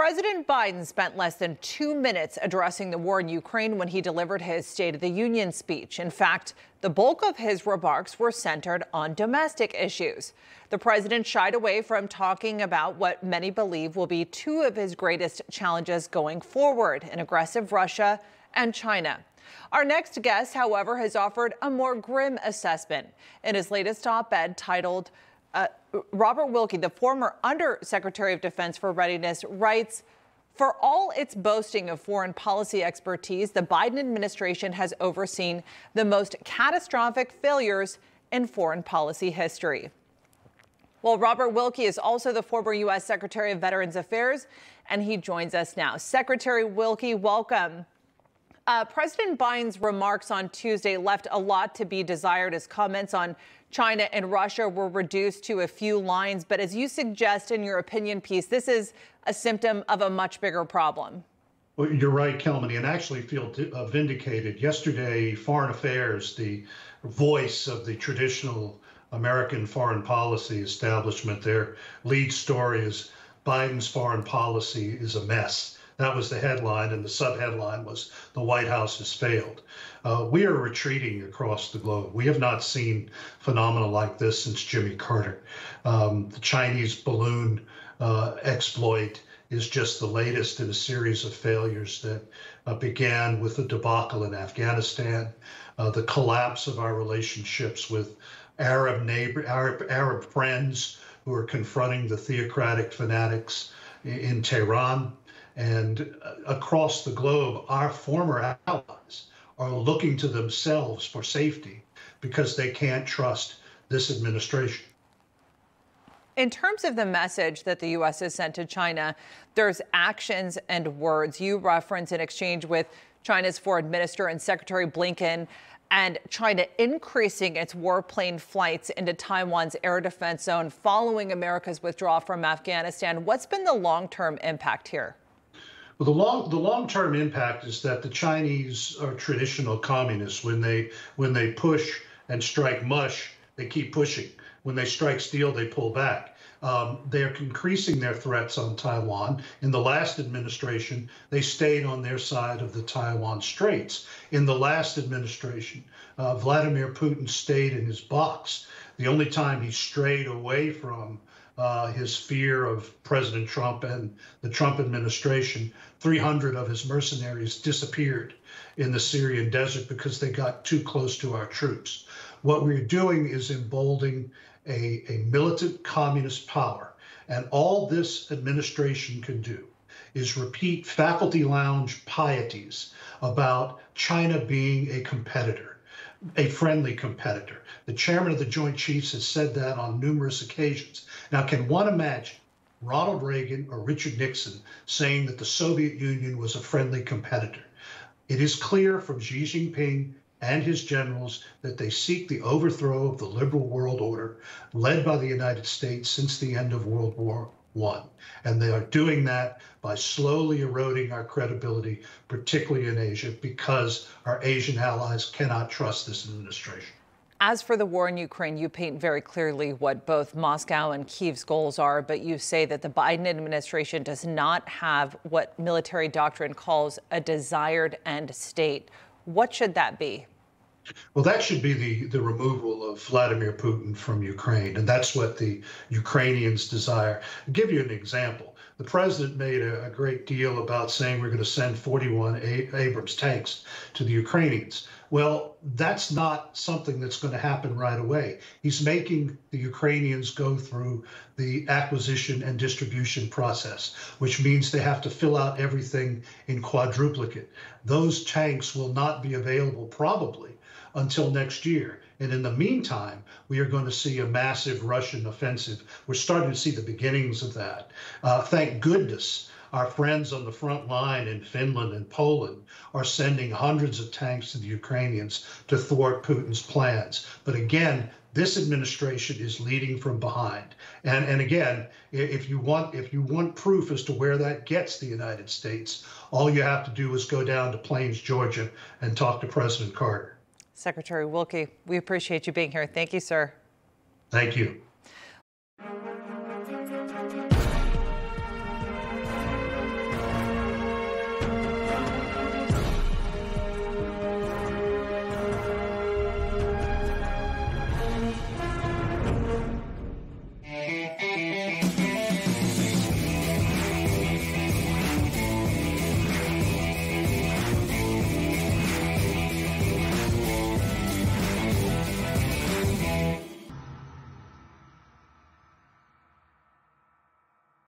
President Biden spent less than two minutes addressing the war in Ukraine when he delivered his State of the Union speech. In fact, the bulk of his remarks were centered on domestic issues. The president shied away from talking about what many believe will be two of his greatest challenges going forward an aggressive Russia and China. Our next guest, however, has offered a more grim assessment in his latest op ed titled uh, Robert Wilkie, the former Undersecretary of Defense for Readiness, writes For all its boasting of foreign policy expertise, the Biden administration has overseen the most catastrophic failures in foreign policy history. Well, Robert Wilkie is also the former U.S. Secretary of Veterans Affairs, and he joins us now. Secretary Wilkie, welcome. Uh, President Biden's remarks on Tuesday left a lot to be desired. His comments on China and Russia were reduced to a few lines. But as you suggest in your opinion piece, this is a symptom of a much bigger problem. Well, you're right, Kilmeny, and I actually feel uh, vindicated. Yesterday, Foreign Affairs, the voice of the traditional American foreign policy establishment, their lead story is Biden's foreign policy is a mess. That was the headline, and the subheadline was The White House has failed. Uh, we are retreating across the globe. We have not seen phenomena like this since Jimmy Carter. Um, the Chinese balloon uh, exploit is just the latest in a series of failures that uh, began with the debacle in Afghanistan, uh, the collapse of our relationships with Arab neighbor, Arab, Arab friends who are confronting the theocratic fanatics in, in Tehran. And uh, across the globe, our former allies are looking to themselves for safety because they can't trust this administration. In terms of the message that the U.S. has sent to China, there's actions and words. You reference an exchange with China's foreign minister and Secretary Blinken and China increasing its warplane flights into Taiwan's air defense zone following America's withdrawal from Afghanistan. What's been the long term impact here? Well, the long the long term impact is that the Chinese are traditional communists. When they when they push and strike mush, they keep pushing. When they strike steel, they pull back. Um, they're increasing their threats on Taiwan. In the last administration, they stayed on their side of the Taiwan Straits. In the last administration, uh, Vladimir Putin stayed in his box. The only time he strayed away from uh, his fear of President Trump and the Trump administration. 300 of his mercenaries disappeared in the Syrian desert because they got too close to our troops. What we're doing is emboldening a, a militant communist power. And all this administration can do is repeat faculty lounge pieties about China being a competitor, a friendly competitor. The chairman of the Joint Chiefs has said that on numerous occasions. Now, can one imagine Ronald Reagan or Richard Nixon saying that the Soviet Union was a friendly competitor? It is clear from Xi Jinping and his generals that they seek the overthrow of the liberal world order led by the United States since the end of World War I. And they are doing that by slowly eroding our credibility, particularly in Asia, because our Asian allies cannot trust this administration. As for the war in Ukraine, you paint very clearly what both Moscow and Kiev's goals are, but you say that the Biden administration does not have what military doctrine calls a desired end state. What should that be? Well, that should be the, the removal of Vladimir Putin from Ukraine. And that's what the Ukrainians desire. I'll give you an example. The president made a, a great deal about saying we're going to send 41 a- Abrams tanks to the Ukrainians. Well, that's not something that's going to happen right away. He's making the Ukrainians go through the acquisition and distribution process, which means they have to fill out everything in quadruplicate. Those tanks will not be available probably until next year. And in the meantime, we are going to see a massive Russian offensive. We're starting to see the beginnings of that. Uh, thank goodness our friends on the front line in Finland and Poland are sending hundreds of tanks to the Ukrainians to thwart Putin's plans. But again, this administration is leading from behind. And, and again, if you want if you want proof as to where that gets the United States, all you have to do is go down to Plains, Georgia, and talk to President Carter. Secretary Wilkie, we appreciate you being here. Thank you, sir. Thank you.